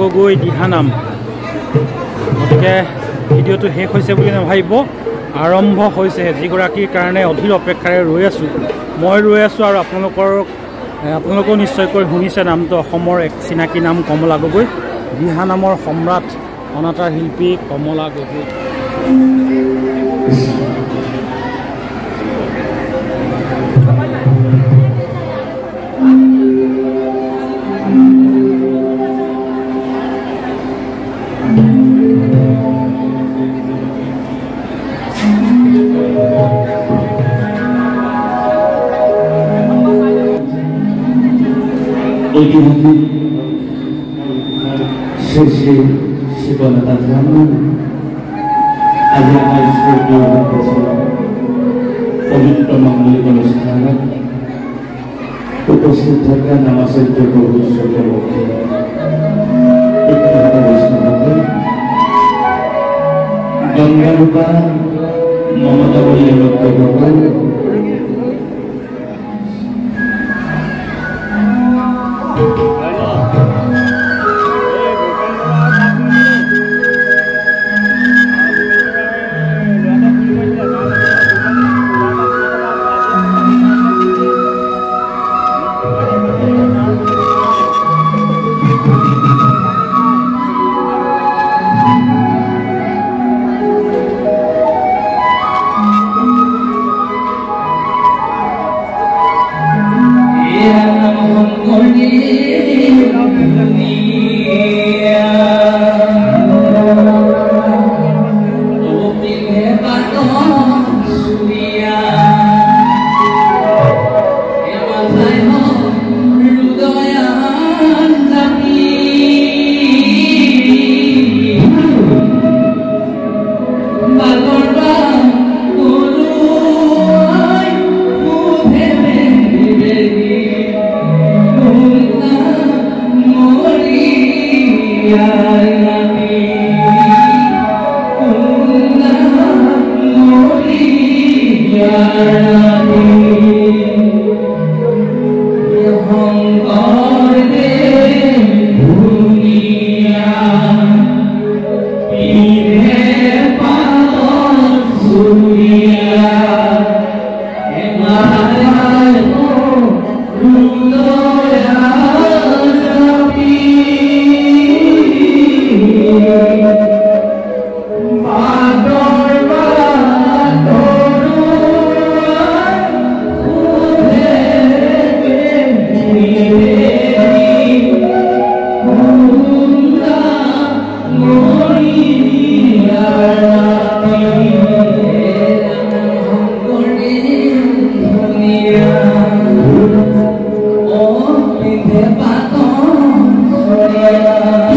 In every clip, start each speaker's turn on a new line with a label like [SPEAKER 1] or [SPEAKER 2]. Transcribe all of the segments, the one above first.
[SPEAKER 1] গগৈ
[SPEAKER 2] দিহানাম। গতিকে ভিডিঅ'টো শেষ হৈছে বুলি নাভাবিব আৰম্ভ হৈছেহে যিগৰাকীৰ কাৰণে অধীৰ অপেক্ষাৰে ৰৈ আছোঁ। মই ৰৈ আছোঁ আৰু আপোনালোকৰ আপোনালোকেও নিশ্চয়কৈ শুনিছে নামটো অসমৰ এক চিনাকী নাম কমলা গগৈ। দিহানামৰ সম্ৰাট অনাতাঁৰ শিল্পী কমলা Gogoi. ekibiti sesi sebalatan zaman ada aisyu berbesar. Oleh pemangli pada sekarang putus terjaga nama saya Jokowi Jokowi Jangan lupa memetahui yang berkebun Amen. Amen.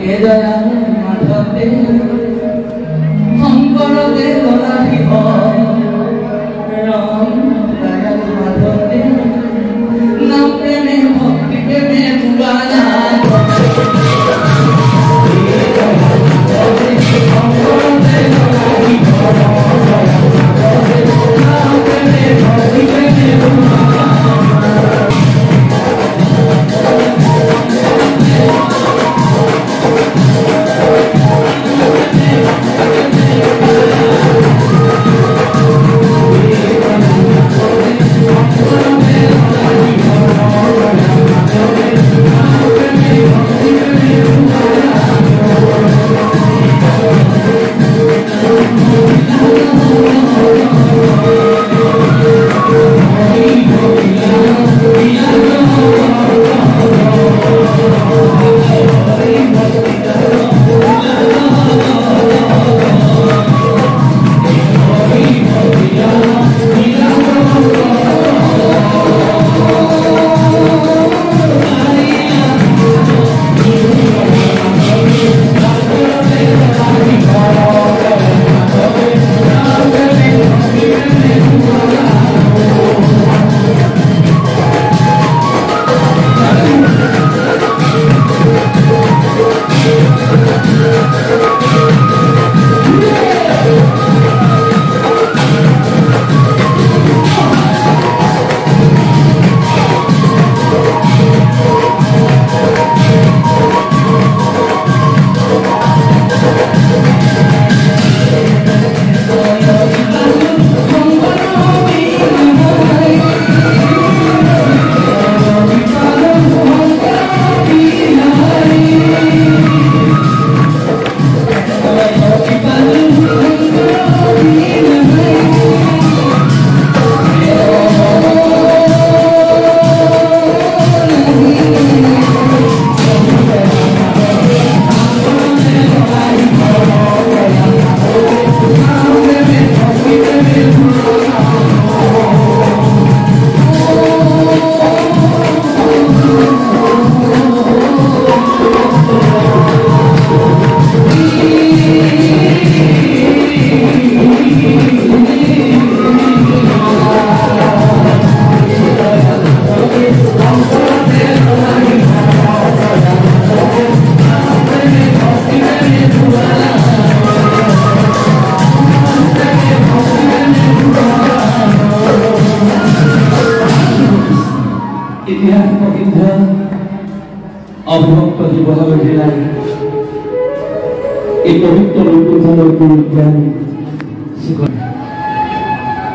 [SPEAKER 2] হে দয়াল মাধবে শঙ্কর দেব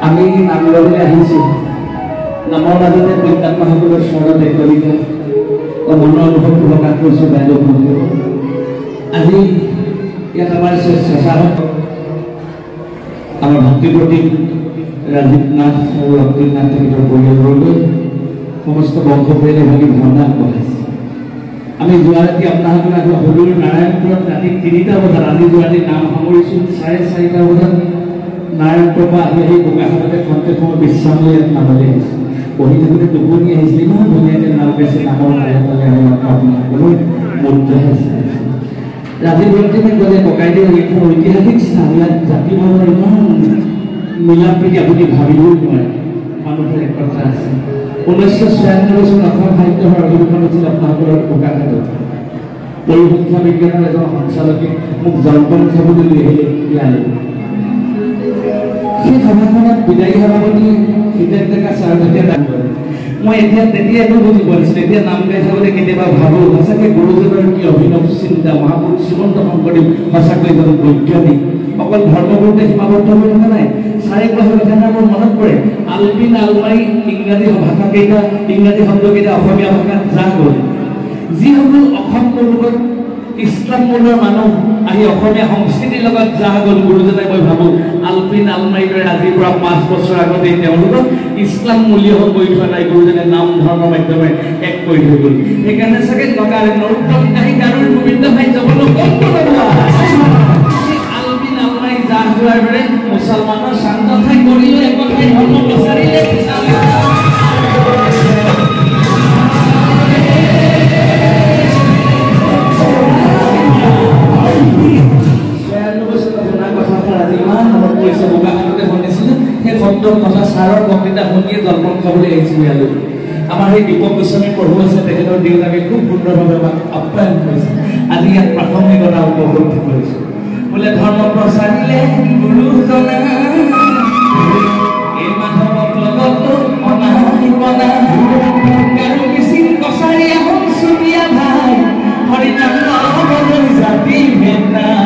[SPEAKER 2] আমি নাম ল'বলৈ আহিছোঁ। নামৰ মাজতে প্ৰত্যাত্মাসকলৰ স্বৰতে কবিতা অ মনৰ অনুভৱটো প্ৰকাশ কৰিছোঁ বাইদেউ ভণ্টিও আজি ইয়াত আমাৰ চেঁচাহঁত আমাৰ ভক্তি প্ৰতীক ৰাজীৱ নাথ আৰু অক্তিল নাথ তেখেতৰ পৰিয়ালবৰ্গই সমস্ত বংশ ভাগি ভাওনা আগবঢ়াইছে। আমি যোৱা ৰাতি আগত সদূৰ নাৰায়ণপুৰত ৰাতি তিনিটা বজাত আজি যোৱা ৰাতি নাম সামৰিছোঁ চাৰে চাৰিটা বজাত। নাৰায়ণপুৰৰ পৰা আহি আহি বোকাখাটতে খন্তেক সময় বিশ্ৰাম লৈ ইয়াত নামলৈ পঢ়ি থাকোঁতে টোপনি আহিছিল ইমান ধুনীয়াকৈ নাম গাইছে নামৰ নামত পালে আমি মুগ্ধ হৈছে ৰাজীৱ ভক্তিমে ক'লে ককাইদেউ এইখন ঐতিহাসিক স্থান ইয়াত জাতি বৰ্ণৰ ইমান মিলা প্ৰীতি আপুনি ভাবিবই নোৱাৰে মানুহৰ একতা আছে ঊনৈছশ ছয়ানব্বৈ চনত অসম সাহিত্য সভাৰ অধিৱেশন হৈছিল আপোনালোকৰ বোকাখাটত পৰিসংখ্যা বিজ্ঞানৰ এজন সঞ্চালকে মোক জলপান খাবলৈ লৈ আহিলে ইয়ালৈ সেই সভাখনত বিদায়ী সভাপতি হিতেশ ডেকা ছাৰ যেতিয়া দান কৰে মই এতিয়া তেতিয়া একো বুজি পোৱা নাছিলোঁ এতিয়া নাম গাই থাকোঁতে কেতিয়াবা ভাবোঁ সঁচাকৈ গুৰুজনৰ কি অভিনৱ চিন্তা মহাপুৰুষ শ্ৰীমন্ত শংকৰদেৱ সঁচাকৈ এজন বৈজ্ঞানিক। অকল ধৰ্মগুৰুতে সীমাবদ্ধ হৈ থকা নাই চাৰি কোৱা কথাষাৰ মোৰ মনত পৰে। আলপিন আলমাৰি ইংৰাজী ভাষাকেইটা ইংৰাজী শব্দকেইটা অসমীয়া ভাষাত যা গ'ল যিসকল অসম লগত ইছলাম মূলৰ মানুহ আহি অসমীয়া সংস্কৃতিৰ লগত যাহ গ'ল গুৰুজনে মই ভাবোঁ। আলপিন আলমাৰীৰ দৰে আজিৰ পৰা পাঁচ বছৰ আগতেই তেওঁলোকক ইছলাম মূলীয় কৰি থোৱা নাই গুৰুজনে নাম ধৰ্মৰ মাধ্যমে এক কৰি থৈ গ'ল। সেইকাৰণে চাগে নগাৰে নৰোত্তম কাহি গাৰুৰ গোবিন্দ কম্প লগোৱা আলমিন আলমাই জাহ যোৱাৰ দৰে মুছলমানৰ শান্ত ঠাই কৰিলে এক ধৰ্ম প্ৰচাৰিলে আছে বোকাখাততে শুনিছিলে সেই খণ্ডৰ কথা ছাৰৰ বক্তৃতা শুনিয়ে জলপন খাবলৈ আহিছিল ইয়ালৈ। আমাৰ সেই দীপক গোস্বামী প্ৰভু আছে, তেখেতৰ দেউতাকে খুব সুন্দৰভাৱে আমাক আপ্যায়ন কৰিছে। আজি ইয়াত প্ৰাসংগিকতা উপলব্ধি কৰিছোঁ। বোলে ধৰ্ম প্ৰচাৰিলে গুৰুজনা এই জাতি ভেটা